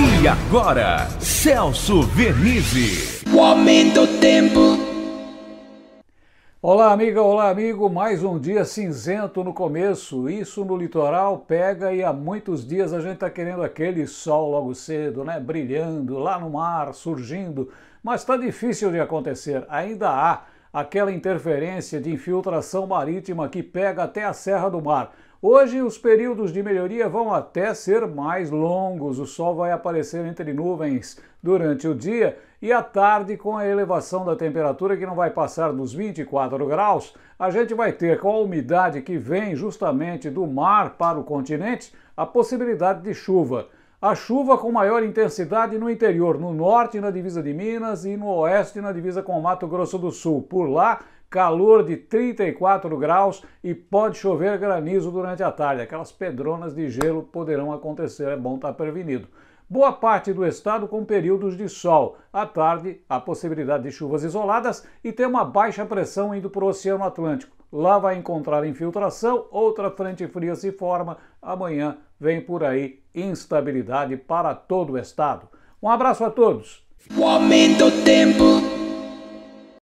E agora, Celso Vernizzi. O aumento do tempo. Olá, amiga, olá, amigo. Mais um dia cinzento no começo. Isso no litoral pega e há muitos dias a gente tá querendo aquele sol logo cedo, né? Brilhando lá no mar, surgindo. Mas tá difícil de acontecer. Ainda há aquela interferência de infiltração marítima que pega até a Serra do Mar. Hoje os períodos de melhoria vão até ser mais longos. O sol vai aparecer entre nuvens durante o dia e à tarde, com a elevação da temperatura que não vai passar dos 24 graus, a gente vai ter com a umidade que vem justamente do mar para o continente a possibilidade de chuva. A chuva com maior intensidade no interior, no norte, na divisa de Minas, e no oeste, na divisa com Mato Grosso do Sul. Por lá, calor de 34 graus e pode chover granizo durante a tarde. Aquelas pedronas de gelo poderão acontecer, é bom estar prevenido. Boa parte do estado com períodos de sol. À tarde, a possibilidade de chuvas isoladas e tem uma baixa pressão indo para o Oceano Atlântico. Lá vai encontrar infiltração, outra frente fria se forma. Amanhã vem por aí instabilidade para todo o estado. Um abraço a todos. O aumento tempo.